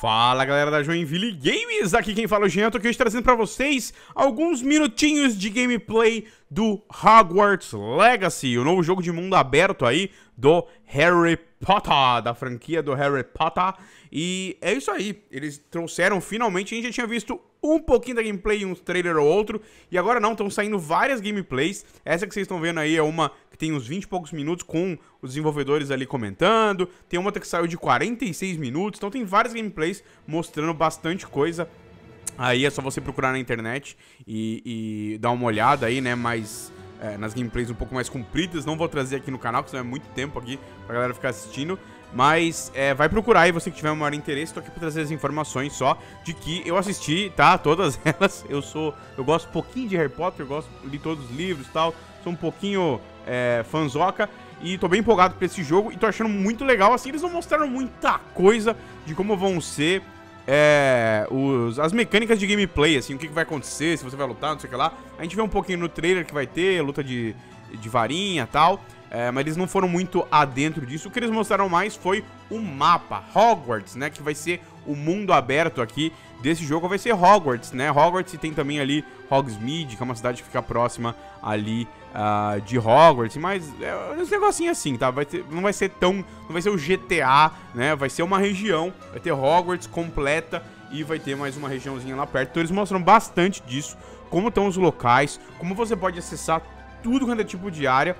Fala galera da Joinville Games, aqui quem fala é o Jean, tô aqui hoje trazendo pra vocês alguns minutinhos de gameplay do Hogwarts Legacy, o novo jogo de mundo aberto aí do Harry Potter, da franquia do Harry Potter. E é isso aí, eles trouxeram finalmente, a gente já tinha visto um pouquinho da gameplay, um trailer ou outro, e agora não, estão saindo várias gameplays. Essa que vocês estão vendo aí é uma que tem uns 20 e poucos minutos com os desenvolvedores ali comentando, tem uma que saiu de 46 minutos, então tem várias gameplays mostrando bastante coisa. Aí é só você procurar na internet e, e dar uma olhada aí, né, mais é, nas gameplays um pouco mais compridas. Não vou trazer aqui no canal, porque senão é muito tempo aqui pra galera ficar assistindo. Mas é, vai procurar aí, você que tiver um maior interesse, tô aqui pra trazer as informações só de que eu assisti, tá? Todas elas. Eu sou. Eu gosto um pouquinho de Harry Potter, eu gosto, li todos os livros e tal. Sou um pouquinho é, fanzoca. E tô bem empolgado pra esse jogo e tô achando muito legal. Assim, eles não mostraram muita coisa de como vão ser é, os, as mecânicas de gameplay, assim, o que, que, vai acontecer, se você vai lutar, não sei o que lá. A gente vê um pouquinho no trailer que vai ter, luta de, de varinha e tal. É, mas eles não foram muito adentro disso. O que eles mostraram mais foi o mapa, Hogwarts, né? Que vai ser o mundo aberto aqui desse jogo, vai ser Hogwarts, né? Hogwarts e tem também ali Hogsmeade, que é uma cidade que fica próxima ali uh, de Hogwarts. Mas é um negocinho assim, tá? Vai ter, não vai ser tão... Não vai ser o GTA, né? Vai ser uma região, vai ter Hogwarts completa e vai ter mais uma regiãozinha lá perto. Então eles mostram bastante disso, como estão os locais, como você pode acessar tudo quanto é tipo de área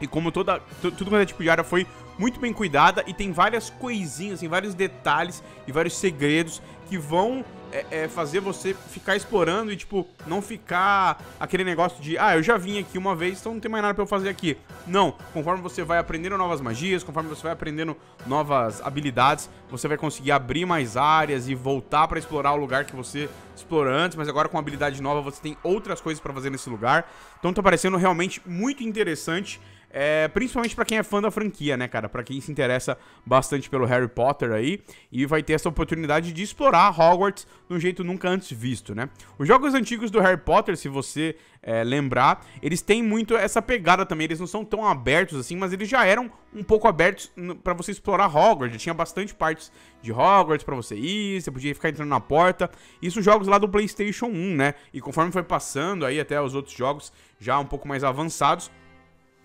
e como toda, tudo quanto é tipo de área foi muito bem cuidada e tem várias coisinhas, tem vários detalhes e vários segredos que vão é, é, fazer você ficar explorando e, tipo, não ficar aquele negócio de, ah, eu já vim aqui uma vez, então não tem mais nada pra eu fazer aqui. Não, conforme você vai aprendendo novas magias, conforme você vai aprendendo novas habilidades, você vai conseguir abrir mais áreas e voltar pra explorar o lugar que você explorou antes, mas agora com habilidade nova você tem outras coisas pra fazer nesse lugar. Então tá parecendo realmente muito interessante. É, principalmente para quem é fã da franquia, né, cara? Para quem se interessa bastante pelo Harry Potter aí e vai ter essa oportunidade de explorar Hogwarts de um jeito nunca antes visto, né? Os jogos antigos do Harry Potter, se você é, lembrar, eles têm muito essa pegada também. Eles não são tão abertos assim, mas eles já eram um pouco abertos para você explorar Hogwarts. Já tinha bastante partes de Hogwarts para você ir, você podia ficar entrando na porta. Isso jogos lá do PlayStation 1, né? E conforme foi passando aí até os outros jogos já um pouco mais avançados,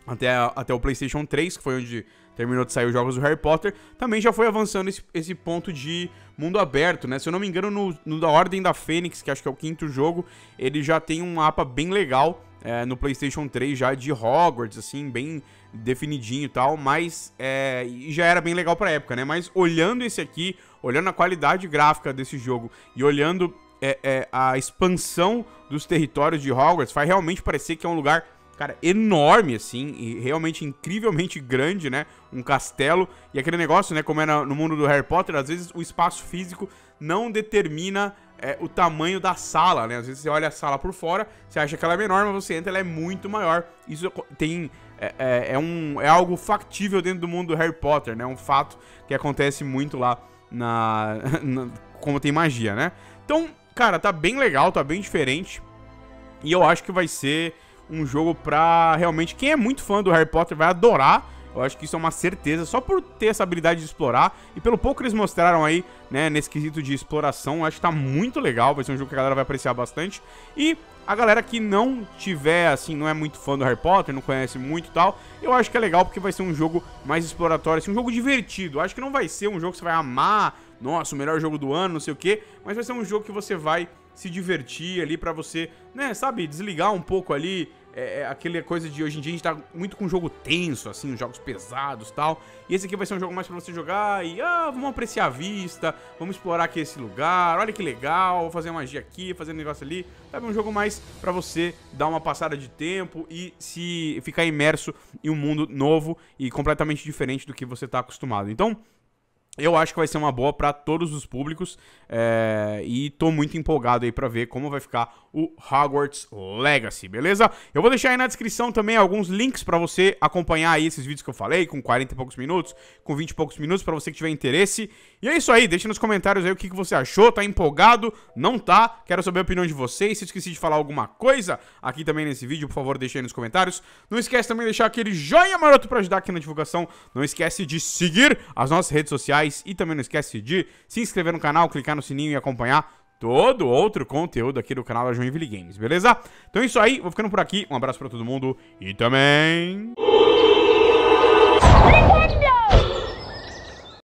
até, até o PlayStation 3, que foi onde terminou de sair os jogos do Harry Potter, também já foi avançando esse, esse ponto de mundo aberto, né? Se eu não me engano, no, no da Ordem da Fênix, que acho que é o quinto jogo, ele já tem um mapa bem legal é, no PlayStation 3 já de Hogwarts, assim, bem definidinho e tal, mas é, já era bem legal pra época, né? Mas olhando esse aqui, olhando a qualidade gráfica desse jogo e olhando é, é, a expansão dos territórios de Hogwarts, faz realmente parecer que é um lugar cara, enorme, assim, e realmente incrivelmente grande, né? Um castelo. E aquele negócio, né? Como é no mundo do Harry Potter, às vezes o espaço físico não determina é, o tamanho da sala, né? Às vezes você olha a sala por fora, você acha que ela é menor, mas você entra, ela é muito maior. Isso tem. É, é, é um, é algo factível dentro do mundo do Harry Potter, né? Um fato que acontece muito lá na, na como tem magia, né? Então, cara, tá bem legal, tá bem diferente. E eu acho que vai ser um jogo pra realmente. Quem é muito fã do Harry Potter vai adorar. Eu acho que isso é uma certeza, só por ter essa habilidade de explorar. E pelo pouco que eles mostraram aí, né, nesse quesito de exploração, acho que tá muito legal. Vai ser um jogo que a galera vai apreciar bastante. E a galera que não tiver, assim, não é muito fã do Harry Potter, não conhece muito e tal, eu acho que é legal porque vai ser um jogo mais exploratório, assim, um jogo divertido. Eu acho que não vai ser um jogo que você vai amar, nossa, o melhor jogo do ano, não sei o quê, mas vai ser um jogo que você vai se divertir ali para você, né, sabe, desligar um pouco ali é, é, aquela coisa de hoje em dia a gente tá muito com jogo tenso, assim, jogos pesados tal. E esse aqui vai ser um jogo mais pra você jogar e, ah, vamos apreciar a vista, vamos explorar aqui esse lugar, olha que legal, vou fazer magia aqui, fazer um negócio ali. Sabe, um jogo mais pra você dar uma passada de tempo e se ficar imerso em um mundo novo e completamente diferente do que você tá acostumado. Então, eu acho que vai ser uma boa para todos os públicos é, e tô muito empolgado aí para ver como vai ficar o Hogwarts Legacy, beleza? Eu vou deixar aí na descrição também alguns links para você acompanhar aí esses vídeos que eu falei, com 40 e poucos minutos, com 20 e poucos minutos, para você que tiver interesse. E é isso aí, deixa nos comentários aí o que, que você achou, tá empolgado? Não tá? Quero saber a opinião de vocês, se esqueci de falar alguma coisa aqui também nesse vídeo, por favor, deixa aí nos comentários. Não esquece também de deixar aquele joinha maroto para ajudar aqui na divulgação, não esquece de seguir as nossas redes sociais, sociais e também não esquece de se inscrever no canal, clicar no sininho e acompanhar todo outro conteúdo aqui do canal da Joinville Games, beleza? Então é isso aí, vou ficando por aqui, um abraço pra todo mundo e também...